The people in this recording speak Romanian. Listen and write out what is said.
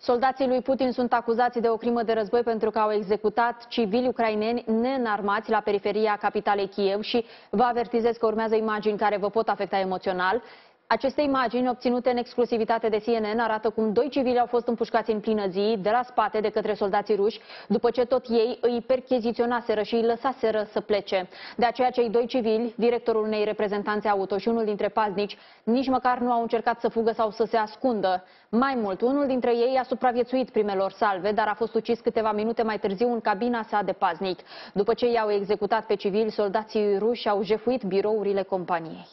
Soldații lui Putin sunt acuzați de o crimă de război pentru că au executat civili ucraineni neînarmați la periferia capitalei Kiev și vă avertizez că urmează imagini care vă pot afecta emoțional. Aceste imagini obținute în exclusivitate de CNN arată cum doi civili au fost împușcați în plină zi de la spate de către soldații ruși, după ce tot ei îi percheziționaseră și îi lăsaseră să plece. De aceea cei doi civili, directorul unei reprezentanțe auto și unul dintre paznici, nici măcar nu au încercat să fugă sau să se ascundă. Mai mult, unul dintre ei a supraviețuit primelor salve, dar a fost ucis câteva minute mai târziu în cabina sa de paznic. După ce i-au executat pe civili, soldații ruși au jefuit birourile companiei.